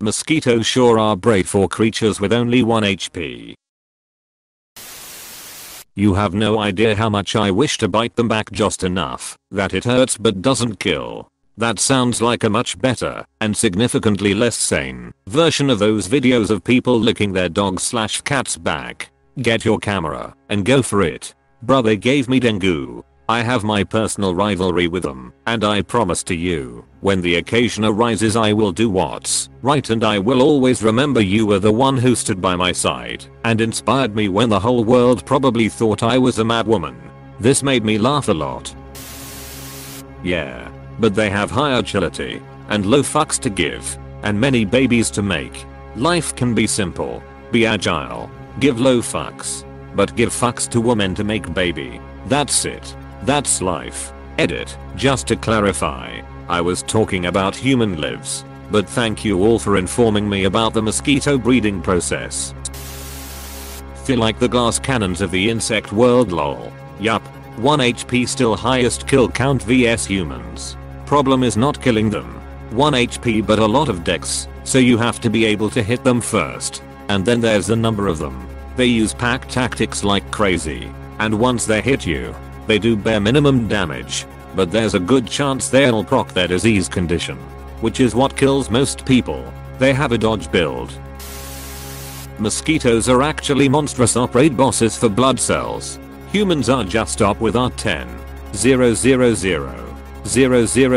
Mosquitoes sure are brave for creatures with only 1 HP. You have no idea how much I wish to bite them back just enough that it hurts but doesn't kill. That sounds like a much better, and significantly less sane, version of those videos of people licking their dog slash cat's back. Get your camera, and go for it. Brother gave me dengue. I have my personal rivalry with them, and I promise to you, when the occasion arises I will do what's right and I will always remember you were the one who stood by my side and inspired me when the whole world probably thought I was a mad woman. This made me laugh a lot. Yeah. But they have high agility, and low fucks to give, and many babies to make. Life can be simple. Be agile. Give low fucks. But give fucks to women to make baby. That's it. That's life. Edit. Just to clarify, I was talking about human lives. But thank you all for informing me about the mosquito breeding process. Feel like the glass cannons of the insect world lol. Yup. 1 HP still highest kill count vs humans. Problem is not killing them. 1 HP but a lot of dex, so you have to be able to hit them first. And then there's the number of them. They use pack tactics like crazy. And once they hit you, they do bare minimum damage. But there's a good chance they'll proc their disease condition. Which is what kills most people. They have a dodge build. Mosquitoes are actually monstrous operate bosses for blood cells. Humans are just up with our 10. 000.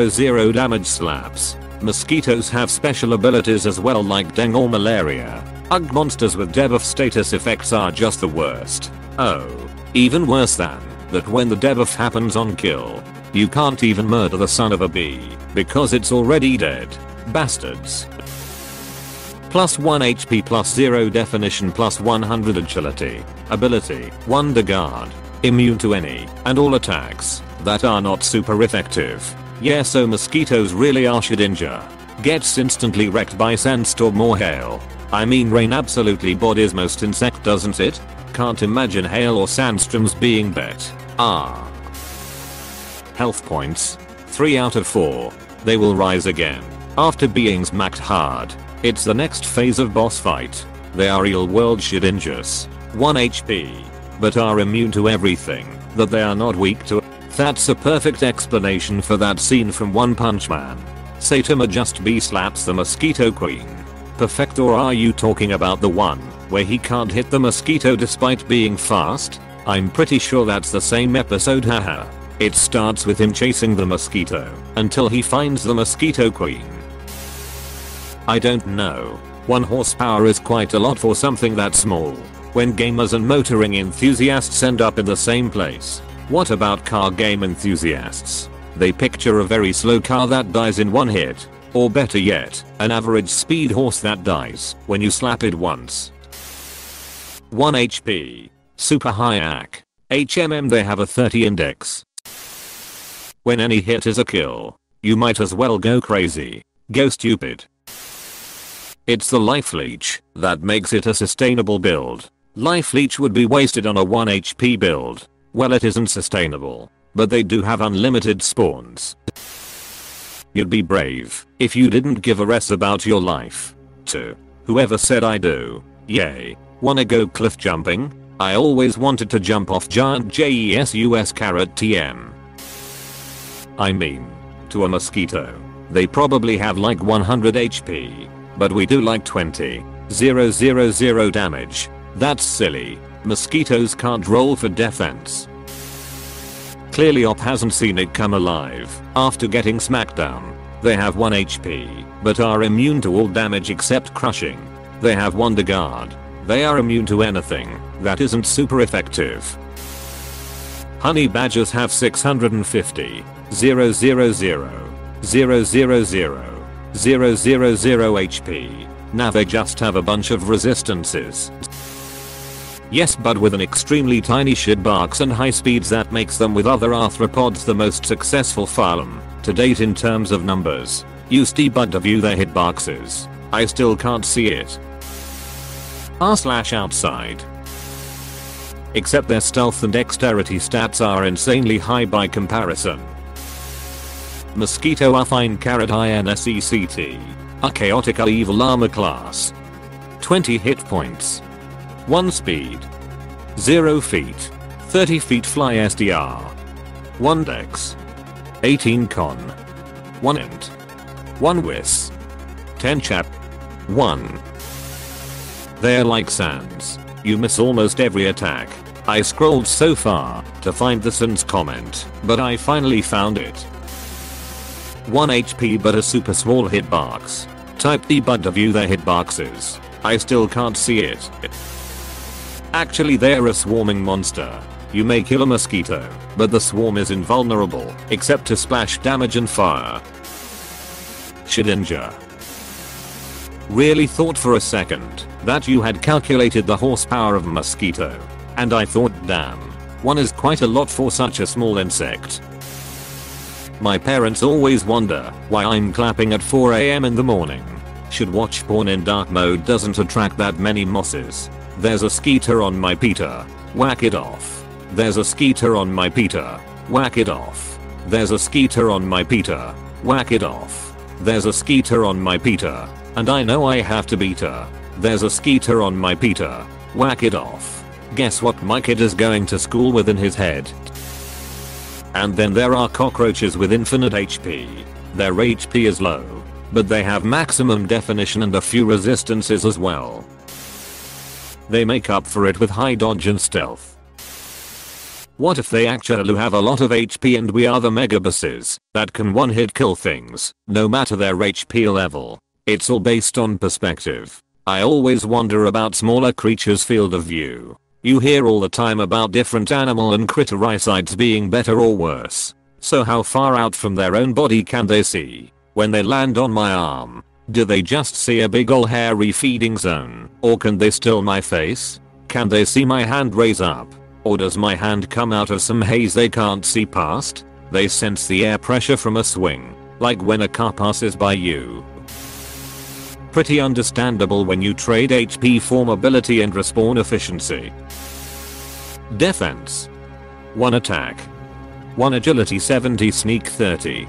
000 damage slaps. Mosquitoes have special abilities as well like dengue or malaria. Ugh monsters with debuff status effects are just the worst. Oh. Even worse than that when the debuff happens on kill. You can't even murder the son of a bee because it's already dead. Bastards. Plus 1 HP plus 0 definition plus 100 agility. Ability. Wonder Guard. Immune to any and all attacks that are not super effective. Yeah so mosquitoes really are Shedinja. Gets instantly wrecked by sandstorm or hail. I mean rain absolutely bodies most insect doesn't it? Can't imagine hail or sandstorms being bet. Ah. Health points. 3 out of 4. They will rise again. After being smacked hard. It's the next phase of boss fight. They are real world Shedinjas. 1 HP. But are immune to everything that they are not weak to that's a perfect explanation for that scene from One Punch Man. Saitama just B slaps the mosquito queen. Perfect or are you talking about the one where he can't hit the mosquito despite being fast? I'm pretty sure that's the same episode haha. It starts with him chasing the mosquito until he finds the mosquito queen. I don't know. 1 horsepower is quite a lot for something that small. When gamers and motoring enthusiasts end up in the same place, what about car game enthusiasts? They picture a very slow car that dies in one hit. Or better yet, an average speed horse that dies when you slap it once. 1 HP. Super high AC. HMM they have a 30 index. When any hit is a kill, you might as well go crazy. Go stupid. It's the life leech that makes it a sustainable build. Life leech would be wasted on a 1 HP build. Well it isn't sustainable. But they do have unlimited spawns. You'd be brave if you didn't give a rest about your life. To whoever said I do. Yay. Wanna go cliff jumping? I always wanted to jump off giant JESUS carrot TM. I mean, to a mosquito. They probably have like 100 HP. But we do like 20. 000 damage. That's silly. Mosquitoes can't roll for defense. Clearly Op hasn't seen it come alive after getting smacked down. They have 1 HP, but are immune to all damage except crushing. They have Wonder Guard. They are immune to anything that isn't super effective. Honey badgers have 650, 000, 000, 000, 000 HP. Now they just have a bunch of resistances. Yes but with an extremely tiny shitbox and high speeds that makes them with other arthropods the most successful phylum to date in terms of numbers. Use debug to view their hitboxes. I still can't see it. R slash outside. Except their stealth and dexterity stats are insanely high by comparison. Mosquito are affine carrot INSECT. A chaotic evil armor class. 20 hit points. 1 speed. 0 feet. 30 feet fly SDR. 1 dex. 18 con. 1 int. 1 wis. 10 chap. 1. They're like Sans. You miss almost every attack. I scrolled so far to find the Sans comment, but I finally found it. 1 HP but a super small hitbox. Type the bud to view their hitboxes. I still can't see it. Actually they're a swarming monster. You may kill a mosquito, but the swarm is invulnerable, except to splash damage and fire. Shedinja. Really thought for a second that you had calculated the horsepower of mosquito. And I thought damn, one is quite a lot for such a small insect. My parents always wonder why I'm clapping at 4am in the morning. Should watch porn in dark mode doesn't attract that many mosses. There's a skeeter on my Peter. Whack it off. There's a skeeter on my Peter. Whack it off. There's a skeeter on my Peter. Whack it off. There's a skeeter on my Peter. And I know I have to beat her. There's a skeeter on my Peter. Whack it off. Guess what my kid is going to school with in his head? And then there are cockroaches with infinite HP. Their HP is low. But they have maximum definition and a few resistances as well. They make up for it with high dodge and stealth. What if they actually have a lot of HP and we are the megabosses that can one hit kill things, no matter their HP level? It's all based on perspective. I always wonder about smaller creatures field of view. You hear all the time about different animal and critter eyesights being better or worse. So how far out from their own body can they see? When they land on my arm, do they just see a big ol' hairy feeding zone? Or can they still my face? Can they see my hand raise up? Or does my hand come out of some haze they can't see past? They sense the air pressure from a swing, like when a car passes by you. Pretty understandable when you trade HP for mobility and respawn efficiency. Defense. 1 attack. 1 agility 70 sneak 30.